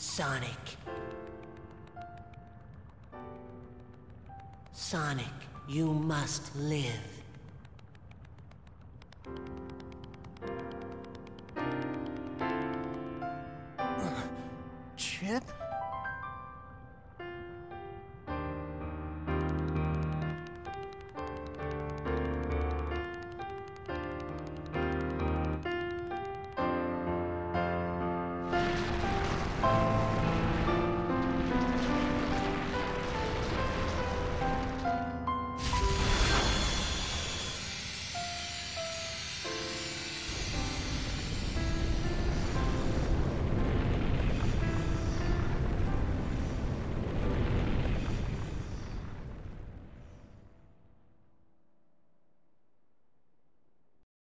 Sonic. Sonic, you must live. Chip?